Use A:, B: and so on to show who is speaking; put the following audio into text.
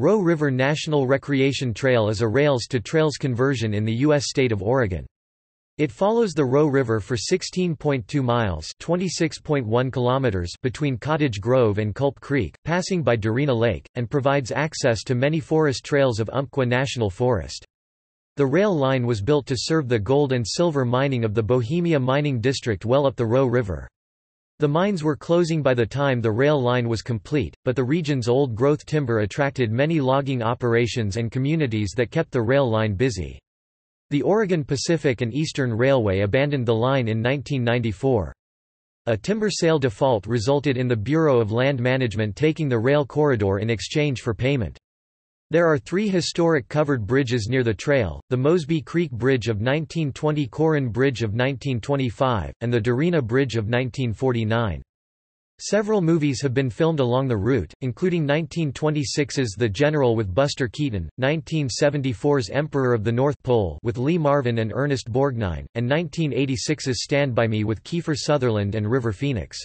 A: Row River National Recreation Trail is a rails-to-trails conversion in the U.S. state of Oregon. It follows the Row River for 16.2 miles (26.1 kilometers) between Cottage Grove and Culp Creek, passing by Dorena Lake, and provides access to many forest trails of Umpqua National Forest. The rail line was built to serve the gold and silver mining of the Bohemia Mining District well up the Row River. The mines were closing by the time the rail line was complete, but the region's old-growth timber attracted many logging operations and communities that kept the rail line busy. The Oregon Pacific and Eastern Railway abandoned the line in 1994. A timber sale default resulted in the Bureau of Land Management taking the rail corridor in exchange for payment. There are three historic covered bridges near the trail, the Mosby Creek Bridge of 1920 Currin Bridge of 1925, and the Dorena Bridge of 1949. Several movies have been filmed along the route, including 1926's The General with Buster Keaton, 1974's Emperor of the North Pole with Lee Marvin and Ernest Borgnine, and 1986's Stand By Me with Kiefer Sutherland and River Phoenix.